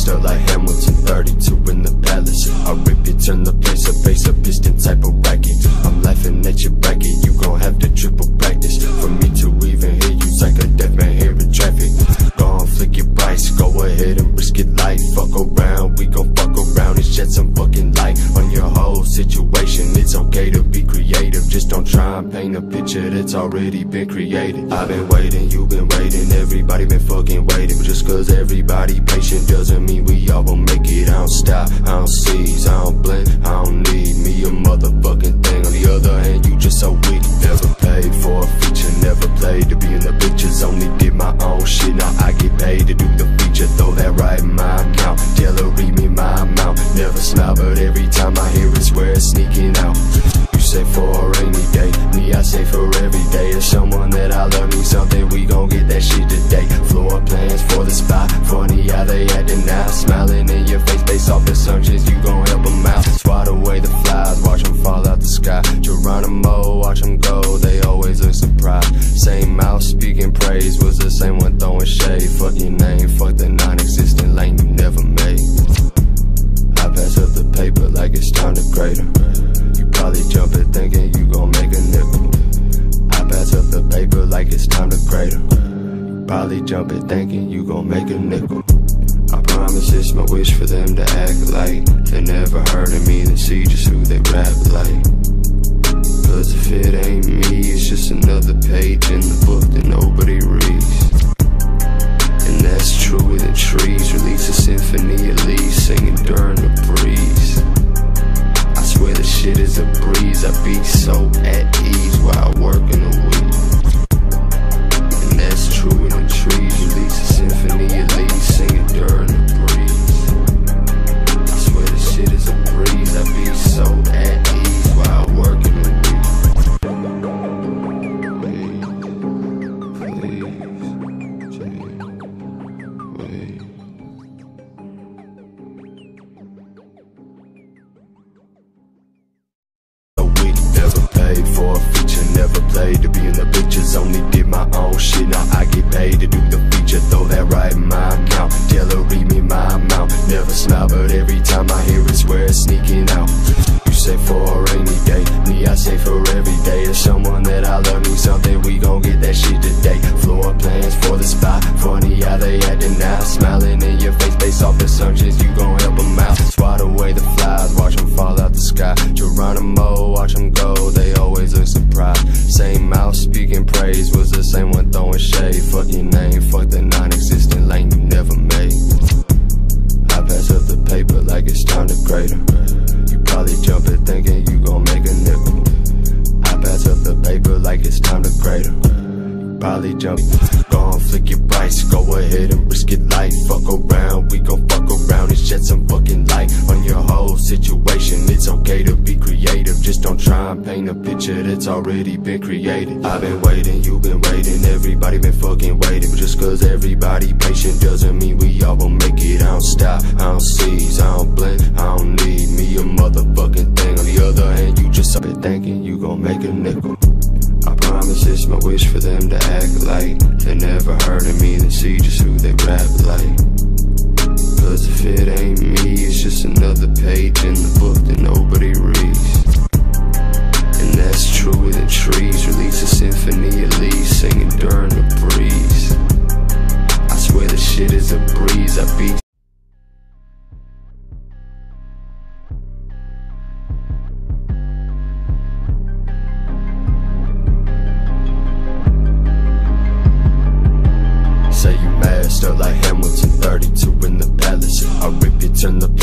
stir like Hamilton 32 in the palace. I rip you, turn the place to base try and paint a picture that's already been created. I've been waiting, you've been waiting, everybody been fucking waiting. But just cause everybody patient doesn't mean we Smile, but every time I hear it, swear it's sneaking out. You say for a rainy day, me I say for every day. If someone that I love needs something, we gon' get that shit probably jumping thinking you gon' make a nickel. I promise it's my wish for them to act like they never heard of me, then see just who they rap like. Cause if it ain't me, it's just another page in the book that nobody reads. And that's true with the trees. Release a symphony at least, singing during the breeze. I swear the shit is a breeze. I be so at ease to be in the pictures Only did my own shit, now I get paid to do the feature Throw that right in my account, tell her read me my amount Never smile, but every time I hear it, Probably jump, go on, flick your price, go ahead and risk it life. Fuck around, we gon' fuck around and shed some fucking light on your whole situation. It's okay to be creative, just don't try and paint a picture that's already been created. I've been waiting, you've been waiting, everybody been fucking waiting. Just cause everybody patient doesn't mean we all gon' make it. I don't stop, I don't seize, I don't blink, I don't need me a motherfucking thing. On the other hand, you just up there thinking you wish for them to act like they never heard of me, then see just who they rap like. Cause if it ain't me, it's just another page in the book that nobody reads. And that's true with the trees. Release a symphony at least, singing during the breeze. I swear the shit is a breeze. I be stir like Hamilton 32 in the palace. I rip you, turn the